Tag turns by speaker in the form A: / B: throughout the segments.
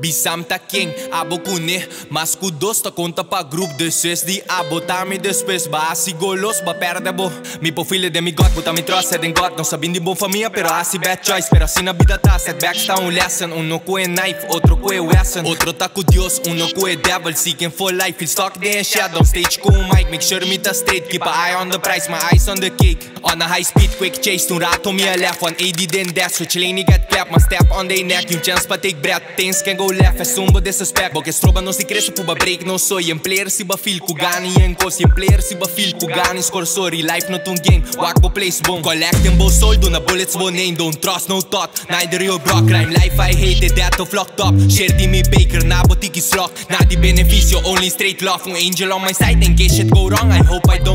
A: Bisam ta king, abo kune Mas kudos ta conta pa group Desses de abo. Ta mi despes Ba asi golos, ba perde bo. Mi po filho de mi god, buta mi trust Ed in god, não sabem de bom família Pero asi bad choice, pero assim na vida tá Setbacks tá um lesson. Uno com é knife, outro com é weapon. Outro tá com Deus, uno com é devil Seeking for life, he's stuck there in shadow. Stage com o mic, make sure me tá straight Keep a eye on the price, my eyes on the cake. On a high speed, quick chase. Toen rato me a left, 180 then death Switch lane, get clap, my step on their neck. Yung chance pa take breath, things can go left É sumbo disrespect, porque stroba não se cresce Puba break, não sou Yung player si ba feel ku gani cause, yung player si ba feel ku gani sorry, life not un game Walk bo place boom. Collecting bo soul, do na bullets bo name Don't trust no thought, neither your bro Crime life I hate it, that of locked up. Share di mi baker, na botiki slok Na di beneficio, only straight love Un angel on my side, in case shit go wrong I hope I don't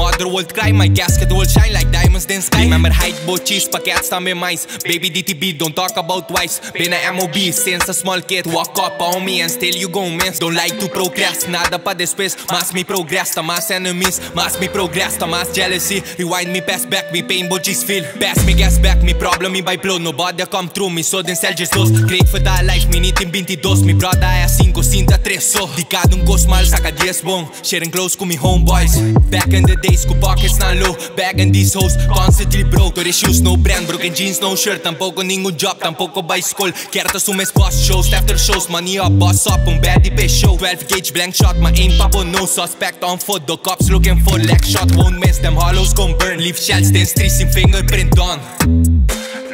A: my mother will cry My casket will shine like diamonds then sky. Remember height, bo cheese, packets me mais Baby DTB, don't talk about twice. Been a MOB since a small kid. Walk up on me and still you gon' miss. Don't like to progress, nada pa después. Mas me progress, mas enemies. Mas me progress, mas jealousy. Rewind me pass back, me pain bo cheese feel. Pass me gas back, me problem me by blow. Nobody come through me, so then sell just dos Great for that life, me need in 22 Mi brother é 5, cinta 3 so. Di cada um gosto mal, saca 10 bom Sharing close com me homeboys. Back in the days, com pockets na low Bag in these hoes, constantly broke Dirty shoes, no brand, broken jeans, no shirt. Tampoco nenhum job, tampoco by school. Quero te assumes boss shows, after shows. Money up, boss up, um baddie pay show. 12 gauge blank shot, my aim papo no Suspect on foot, the cops looking for leg shot Won't miss, them. Hollows gon' burn Leave shells, then streets in fingerprint on.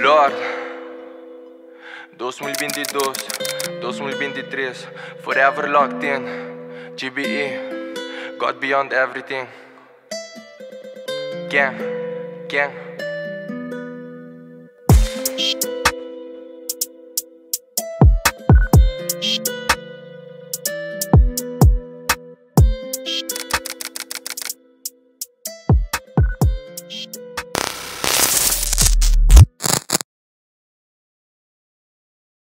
A: Lord 2022, 2023 Forever locked in GBE God beyond everything yeah, yeah.